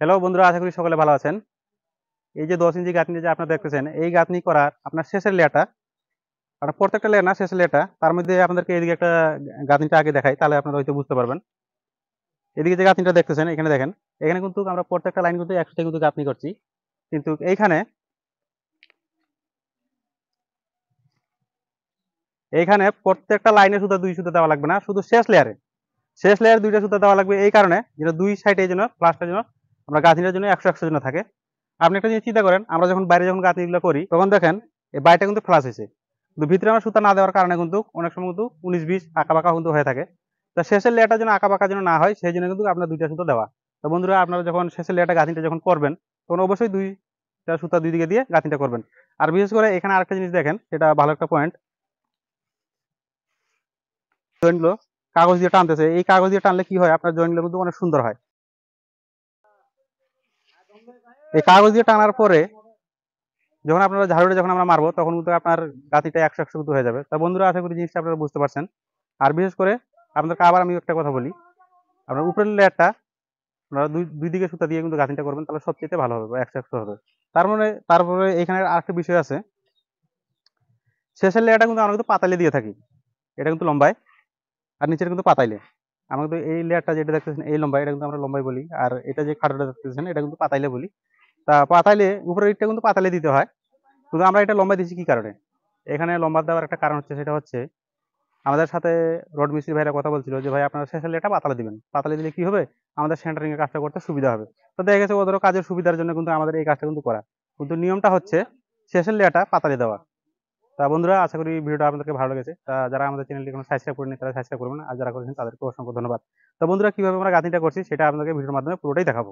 Hello বন্ধুরা, আশা করি সকলে ভালো আছেন। এই যে দশ ইঞ্চি গাঁথনি যে আপনারা দেখতেছেন, এই গাঁথনি করার আপনার শেষের লেয়ারটা, আপনার প্রত্যেকটা লেয়ার না, শেষের লেয়ারটা, তার মধ্যে আপনাদেরকে এদিকে একটা গাঁথনিটা আগে দেখাই, তাহলে আপনারা হয়তো বুঝতে পারবেন। এদিকে যে গাঁথনিটা দেখতেছেন, এখানে দেখেন, এখানে কিন্তু আমরা প্রত্যেকটা লাইন কিন্তু একসাথে কিন্তু গাঁথনি করছি। কিন্তু এইখানে এইখানে প্রত্যেকটা লাইনে সুতা দুই সুতা দেওয়া লাগবে না, শুধু শেষ লেয়ারে। শেষ লেয়ার দুইটা সুতা দেওয়া লাগবে এই কারণে, যেটা দুই সাইডে যেন প্লাসটার জন্য আমরা গাঁথনিটার জন্য একশো একশো জন্য থাকে। আপনি একটা জিনিস চিন্তা করেন, আমরা যখন বাইরে যখন গাঁথনিগুলো করি, তখন দেখেন এই বাইটা কিন্তু ফ্লাস হয়েছে। কিন্তু ভিতরে আমরা সুতা না দেওয়ার কারণে কিন্তু অনেক সময় কিন্তু উনিশ বিশ আঁকা বাঁকা কিন্তু হয়ে থাকে। তো শেষের লেয়ারটা যেন আঁকা বাঁকা যেন না হয়, সেই জন্য কিন্তু আপনার দুইটা সুতা দেওয়া। তো বন্ধুরা, আপনারা যখন শেষের লেয়ারটা গাঁথনিটা যখন করবেন, তখন অবশ্যই দুইটা সুতা দুই দিকে দিয়ে গাঁথনিটা করবেন। আর বিশেষ করে এখানে আরেকটা জিনিস দেখেন, সেটা ভালো একটা পয়েন্ট জয়েন্টগুলো কাগজ দিয়ে টানতেছে। এই কাগজ দিয়ে টানলে কি হয়? আপনার জয়েন্টগুলো কিন্তু অনেক সুন্দর হয়। এই কাগজ দিয়ে টানার পরে যখন আপনারা ঝাড়ুটা যখন আমরা মারবো, তখন কিন্তু আপনার গাতিটা একশো একশো হয়ে যাবে। তা বন্ধুরা, আশা করি জিনিসটা আপনারা বুঝতে পারছেন। আর বিশেষ করে আপনাদেরকে আবার আমি একটা কথা বলি। আপনার উপরের লেয়ারটা আপনারা দুই দুই দিকে সুতা দিয়ে কিন্তু গাঁথনিটা করবেন, তাহলে সবচেয়ে ভালো হবে একশো একশো হবে। তার মানে তারপরে এখানে আরেকটা বিষয় আছে। শেষের লেয়ারটা কিন্তু আমরা কিন্তু পাতালে দিয়ে থাকি। এটা কিন্তু লম্বায় আর নিচের কিন্তু পাতাইলে। আমরা কিন্তু এই লেয়ারটা যেটা দেখতেছেন, এই লম্বা এটা কিন্তু আমরা লম্বাই বলি। আর এটা যে খাটোটা দেখতেছেন, এটা কিন্তু পাতাইলে বলি। তা পাতাইলে উপরের ইটটা কিন্তু পাতালে দিতে হয়। কিন্তু আমরা এটা লম্বা দিচ্ছি কি কারণে? এখানে লম্বা দেওয়ার একটা কারণ হচ্ছে, সেটা হচ্ছে আমাদের সাথে রড মিস্ত্রি ভাইরা কথা বলছিল যে, ভাই, আপনারা শেষের লেয়ারটা পাতালে দিবেন। পাতালে দিলে কি হবে? আমাদের সেন্টারিং এর কাজটা করতে সুবিধা হবে। তো দেখা গেছে ওদেরও কাজের সুবিধার জন্য কিন্তু আমাদের এই কাজটা কিন্তু করা। কিন্তু নিয়মটা হচ্ছে শেষের লেয়ারটা পাতালে দেওয়া। তা বন্ধুরা, আশা করি ভিডিওটা আপনাদেরকে ভালো লেগেছে। তা যারা আমাদের চ্যানেলটি কোনো সাবস্ক্রাইব করেনি তারা সাবস্ক্রাইব করবেন আর যারা করেছেন তাদেরকে অসংখ্য ধন্যবাদ। তো বন্ধুরা, কীভাবে আমরা গাঁথনিটা করছি, সেটা আপনাদেরকে ভিডিওর মাধ্যমে পুরোটাই দেখাবো।